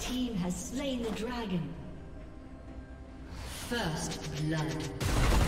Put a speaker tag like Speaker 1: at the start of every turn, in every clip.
Speaker 1: team has slain the dragon. First blood.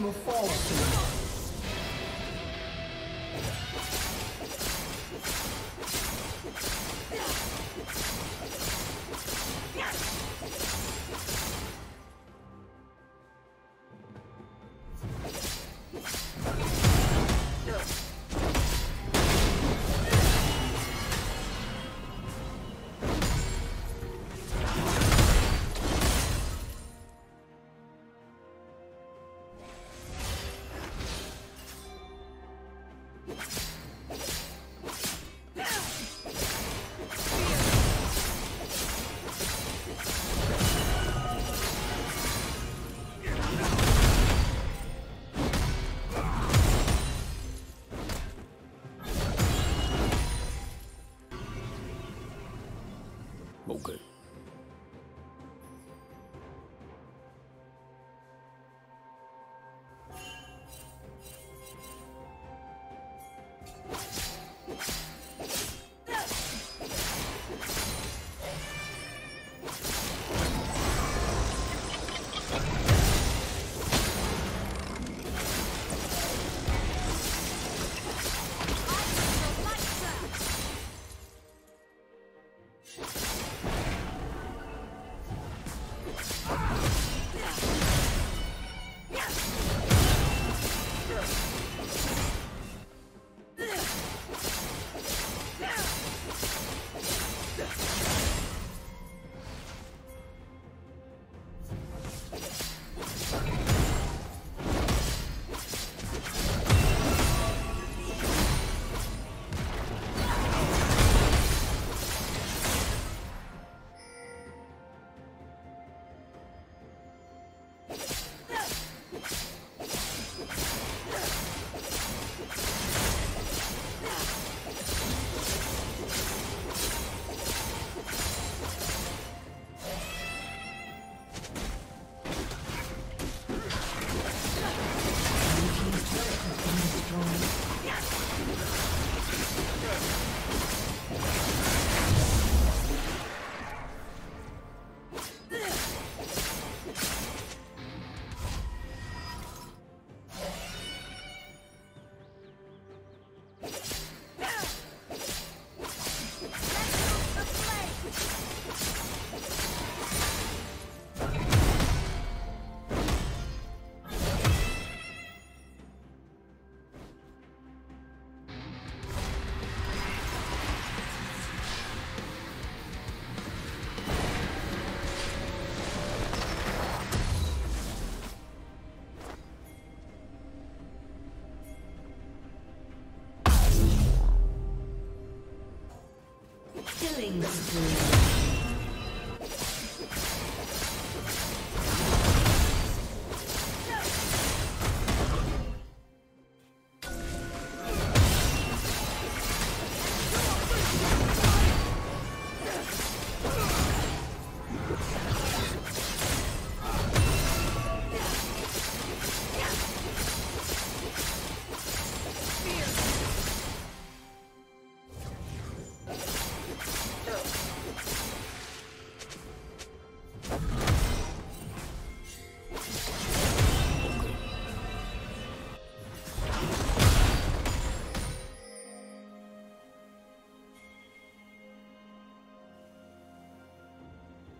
Speaker 1: Turret plating Killing spree.